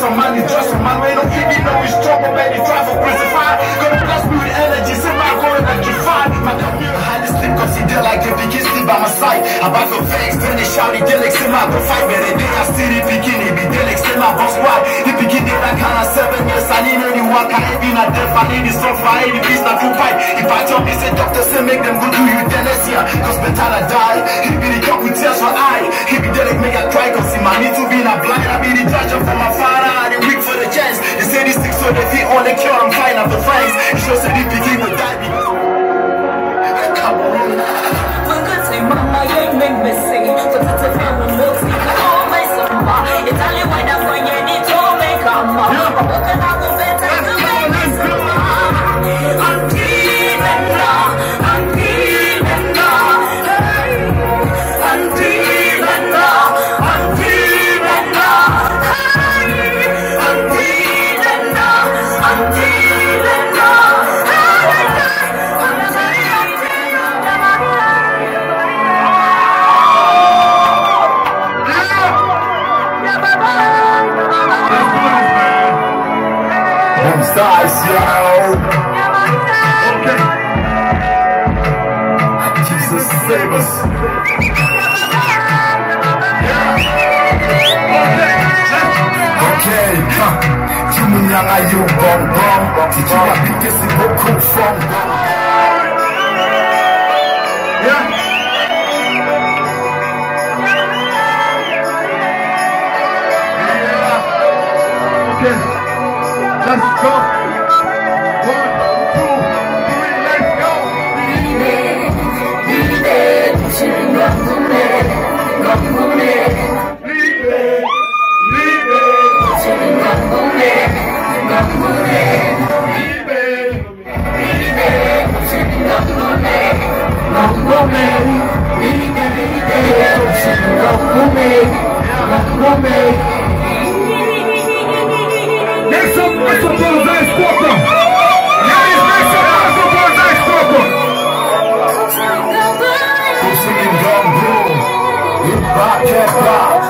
some money, dress some money. Don't even know he's trouble, baby. Drive for crucified. Gonna bless me with energy, sit my go electrified. My computer to sleep, cause he did like he can sleep by my side. I buy for vex, then they shout, he did like, see my go fight. Better day, I the bikini, be did like, my boss why. The bikini, that kind of seven years, I need anyone, can I be not deaf, I need this so far, I need peace, not to fight. If I talk, he said, doctor, say, make them go do you, let's hear. Cause better I die. He be the cup with tears for eye. He be like, make I cry, cause man need to be in a blind. I be the judge for my father, the weak for the chance. They say these six so they feel all the cure, I'm fine after fights. It shows that the bikini will die. Come on. Say mama, you ain't make me say But it's a family Yo. Jesus save us. Okay, huh. Tumunyanga yo bong bong. Tikiwa pike si boku fong. Yeah. Let's go. Hop, hip hop.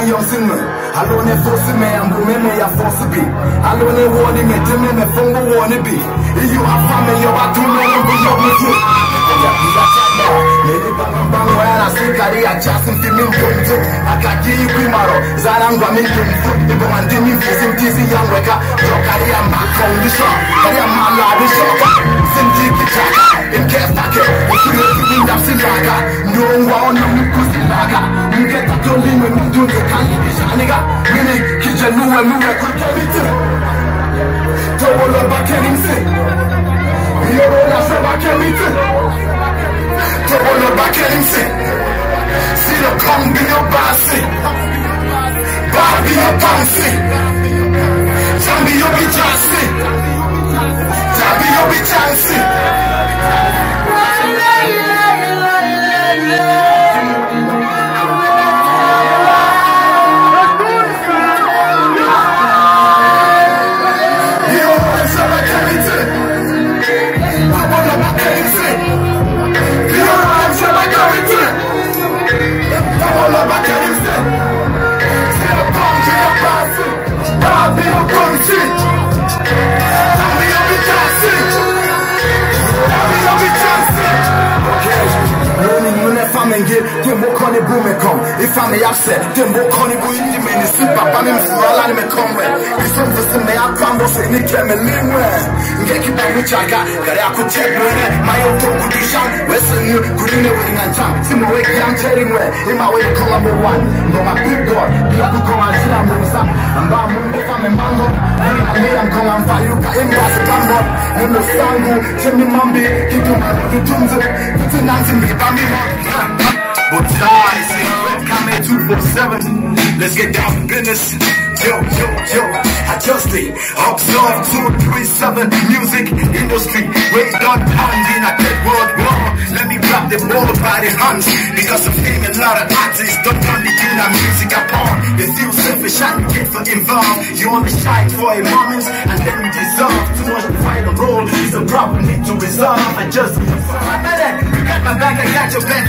me your sinner. Alone force me and women may have force be. Alone warning me, to me, phone will warn be. If you are family, you are too many of your business. Maybe Bangabang, where I see Korea, Jason, Timin, Kuntu, Akaki, Primaro, Zarangwa, Minkum, toli me mdunze kanyi bishaniga. Mini kijenu we muwe kutemiti. Towolo bakenimsi. Yoro na se bakemiti. Towolo bakenimsi. Sino If I'm the upset, then can it go in the man? Sleep up, I'm in for a of me come when. If I'm for some, I come, what's it, Nick, I'm a lean when. Get keep up with Chaka, got out to check when my own talk would be shot. Western you, green away and jump. See my way, I'm telling where. In my way to Colombo one, no my big door. You to go and see I'm moving some. I'm bound if I'm in mango. I'm here, I'm going on fire, you got in was a gun up. And the song, Jimmy keep you my tunze. Put it on to me, Bambi. But guys, 37. Let's get down to business. Yo, yo, yo, adjusting. Observe 237 music industry. Way done hand in a dead world war. Let me grab the ball by the hands. Because I'm seeing a lot of artists don't tune of music upon. They feel selfish and get for involved. You only shine for a moment and then we dissolve. Too much to fight a role is a problem need to resolve. I just, you got my back, I got your back.